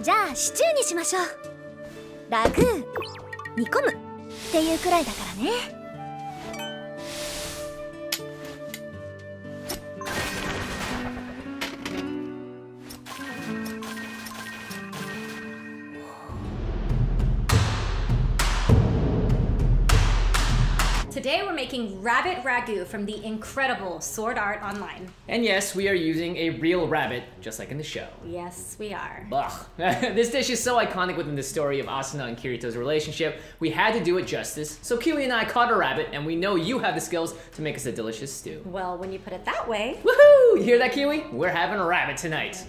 じゃあシチューにしましょう。ラグー。煮込む。っていうくらいだからね。Today we're making rabbit ragu from the incredible Sword Art Online. And yes, we are using a real rabbit, just like in the show. Yes, we are. Ugh. this dish is so iconic within the story of Asuna and Kirito's relationship, we had to do it justice. So Kiwi and I caught a rabbit, and we know you have the skills to make us a delicious stew. Well, when you put it that way, Woohoo! You hear that, Kiwi? We're having a rabbit tonight.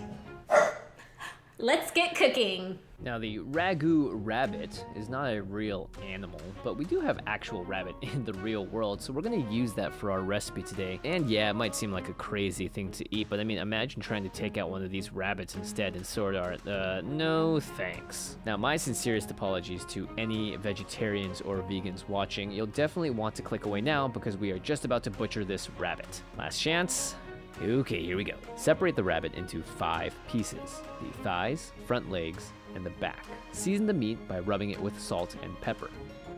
Let's get cooking. Now, the ragout rabbit is not a real animal, but we do have actual rabbit in the real world, so we're gonna use that for our recipe today. And yeah, it might seem like a crazy thing to eat, but I mean, imagine trying to take out one of these rabbits instead in Sword Art. Uh, no thanks. Now, my sincerest apologies to any vegetarians or vegans watching. You'll definitely want to click away now because we are just about to butcher this rabbit. Last chance. Okay, here we go. Separate the rabbit into five pieces the thighs, front legs, and the back. Season the meat by rubbing it with salt and pepper.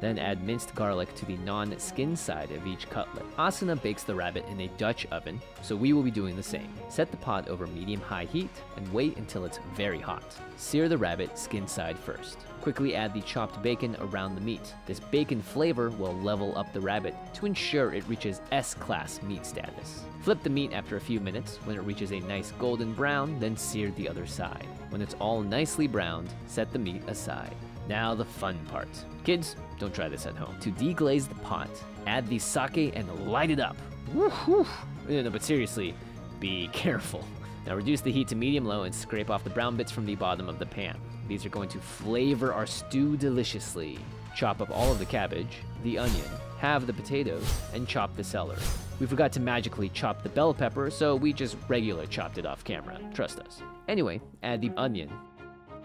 Then add minced garlic to the non skin side of each cutlet. Asuna bakes the rabbit in a Dutch oven, so we will be doing the same. Set the pot over medium high heat and wait until it's very hot. Sear the rabbit skin side first. Quickly add the chopped bacon around the meat. This bacon flavor will level up the rabbit to ensure it reaches S class meat status. Flip the meat after a few minutes. When it reaches a nice golden brown, then sear the other side. When it's all nicely browned, set the meat aside. Now the fun part. Kids, don't try this at home. To deglaze the pot, add the sake and light it up. Woohoo! No, no, but seriously, be careful. Now reduce the heat to medium low and scrape off the brown bits from the bottom of the pan. These are going to flavor our stew deliciously. Chop up all of the cabbage, the onion, halve the potatoes, and chop the celery. We forgot to magically chop the bell pepper, so we just regular chopped it off camera. Trust us. Anyway, add the onion,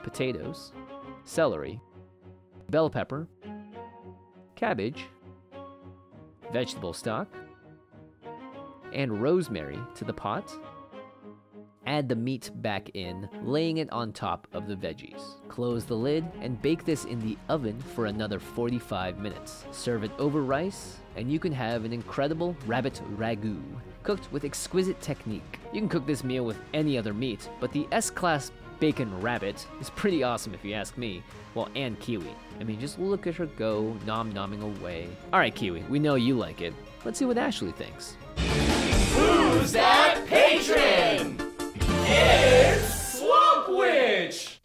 potatoes, celery, bell pepper, cabbage, vegetable stock, and rosemary to the pot. Add the meat back in, laying it on top of the veggies. Close the lid and bake this in the oven for another 45 minutes. Serve it over rice, and you can have an incredible rabbit ragu, cooked with exquisite technique. You can cook this meal with any other meat, but the S-Class bacon rabbit is pretty awesome if you ask me. Well, and Kiwi. I mean, just look at her go, nom nomming away. Alright, Kiwi, we know you like it. Let's see what Ashley thinks. Who's that patron? It's Swamp Witch!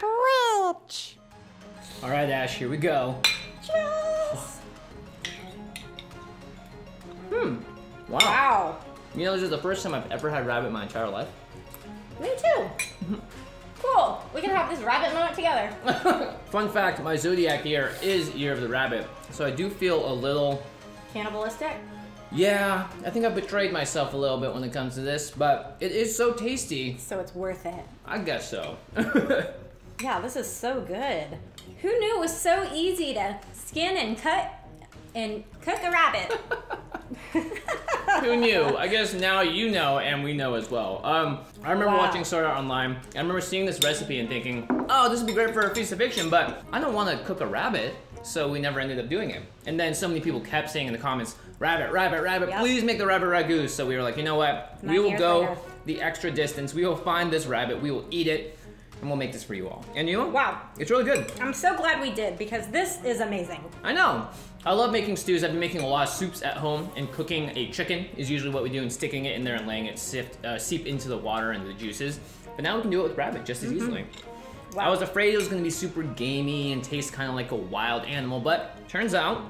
Swamp Witch! Alright, Ash, here we go. Hmm. Wow. Wow. You know, this is the first time I've ever had rabbit in my entire life. Me too. cool. We can have this rabbit moment together. Fun fact, my zodiac year is Year of the Rabbit, so I do feel a little Cannibalistic. Yeah, I think I betrayed myself a little bit when it comes to this, but it is so tasty. So it's worth it. I guess so. Yeah, this is so good. Who knew it was so easy to skin and cut and cook a rabbit? Who knew? I guess now you know, and we know as well. Um, I remember Wow. watching Sword Art Online. I remember seeing this recipe and thinking, oh, this would be great for a feast of fiction, but I don't want to cook a rabbit, so we never ended up doing it. And then so many people kept saying in the comments, rabbit, rabbit, rabbit, Yep. please make the rabbit ragu. So we were like, you know what? Not we will go later. the extra distance. We will find this rabbit. We will eat it, and we'll make this for you all. And you know, Wow. it's really good. I'm so glad we did because this is amazing. I know. I love making stews. I've been making a lot of soups at home, and cooking a chicken is usually what we do, and sticking it in there and letting it sift, uh, seep into the water and the juices. But now we can do it with rabbit just as easily. Wow. I was afraid it was going to be super gamey and taste kind of like a wild animal, but turns out,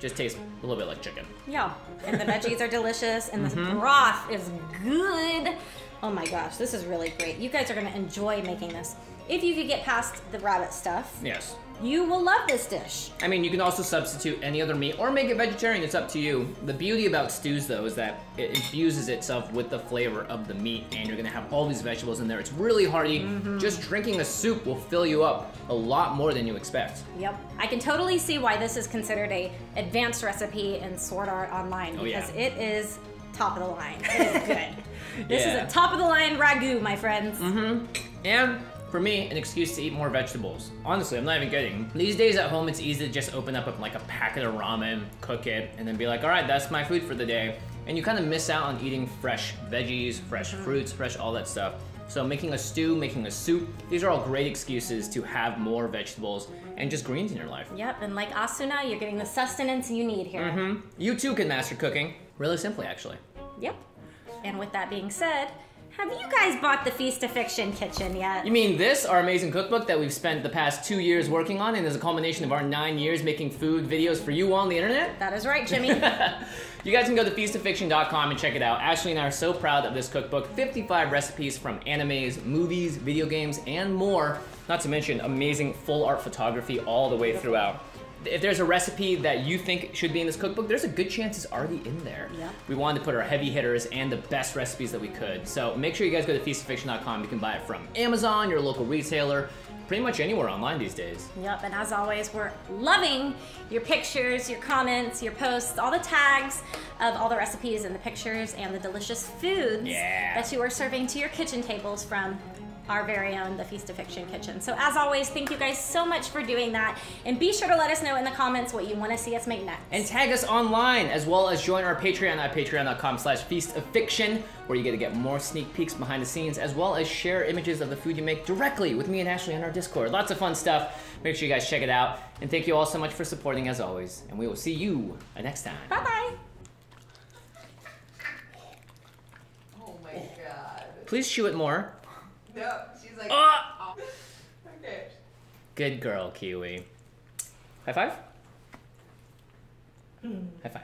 just tastes a little bit like chicken. Yeah, and the veggies are delicious, and the broth is good. Oh my gosh, this is really great. You guys are gonna enjoy making this. If you could get past the rabbit stuff, Yes. you will love this dish. I mean, you can also substitute any other meat or make it vegetarian. It's up to you. The beauty about stews, though, is that it infuses itself with the flavor of the meat, and you're gonna have all these vegetables in there. It's really hearty. Mm-hmm. Just drinking a soup will fill you up a lot more than you expect. Yep, I can totally see why this is considered a advanced recipe in Sword Art Online Oh, because yeah. it is top of the line. It is good. this Yeah. is a top of the line ragu, my friends. Mm-hmm. And for me, an excuse to eat more vegetables. Honestly, I'm not even kidding. These days at home, it's easy to just open up like a packet of ramen, cook it, and then be like, all right, that's my food for the day. And you kind of miss out on eating fresh veggies, fresh fruits, fresh all that stuff. So making a stew, making a soup, these are all great excuses to have more vegetables and just greens in your life. Yep, and like Asuna, you're getting the sustenance you need here. Mm-hmm. You too can master cooking, really simply actually. Yep. And with that being said, have you guys bought the Feast of Fiction kitchen yet? You mean this, our amazing cookbook that we've spent the past two years working on and is a culmination of our nine years making food videos for you on the internet? That is right, Jimmy. You guys can go to feastoffiction.com and check it out. Ashley and I are so proud of this cookbook 55 recipes from animes, movies, video games, and more. Not to mention amazing full art photography all the way throughout. If there's a recipe that you think should be in this cookbook, there's a good chance it's already in there. Yeah. We wanted to put our heavy hitters and the best recipes that we could. So make sure you guys go to feastoffiction.com. You can buy it from Amazon, your local retailer, pretty much anywhere online these days. Yep, and as always, we're loving your pictures, your comments, your posts, all the tags of all the recipes and the pictures and the delicious foods Yeah. that you are serving to your kitchen tables from our very own The Feast of Fiction kitchen. So as always, thank you guys so much for doing that. And be sure to let us know in the comments what you want to see us make next. And tag us online, as well as join our Patreon at patreon.com slash feast of fiction, where you get to get more sneak peeks behind the scenes, as well as share images of the food you make directly with me and Ashley on our Discord. Lots of fun stuff. Make sure you guys check it out. And thank you all so much for supporting as always. And we will see you next time. Bye-bye. Oh my god. Please chew it more. No, she's like. Ah! Okay. Good girl, Kiwi. High five? High five.